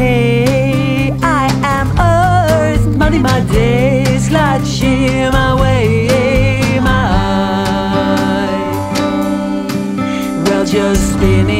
hey, I am Earth, money my days, glad my way, my. Well just spinning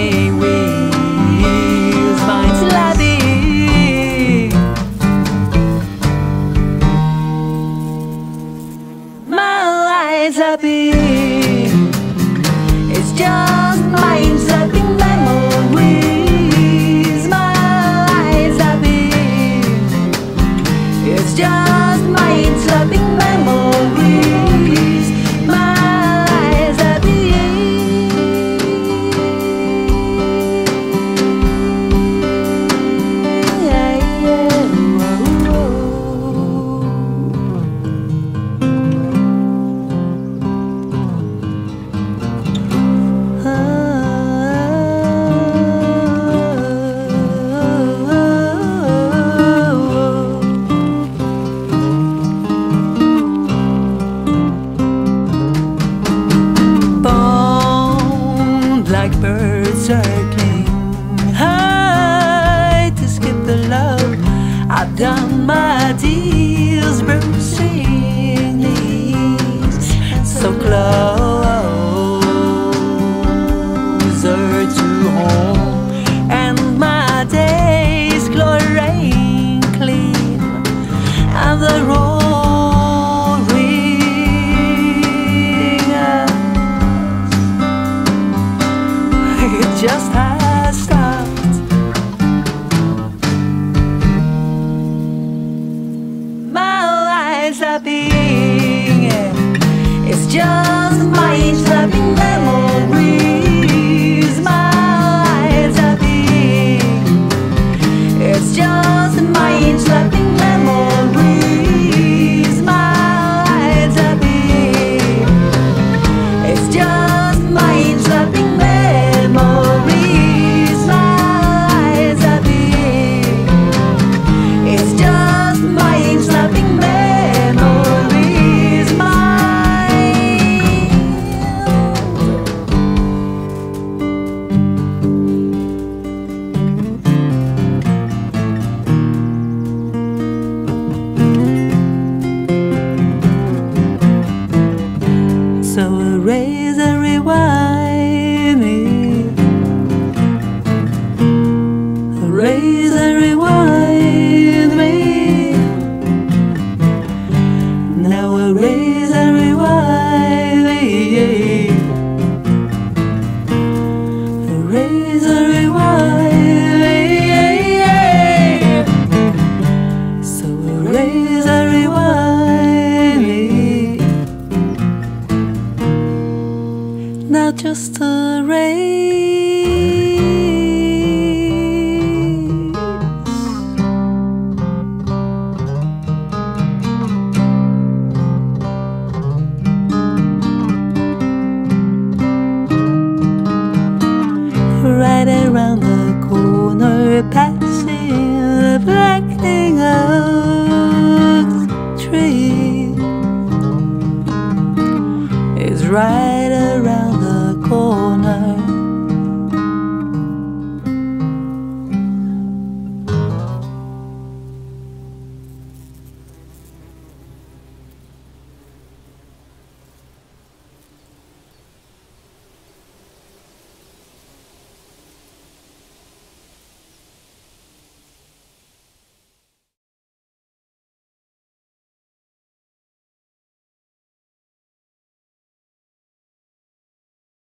circling high to skip the love. I've done my deals, knees, so closer just Erase and rewind me. Now erase and rewind me. Erase and rewind erase and rewind me. Now just erase.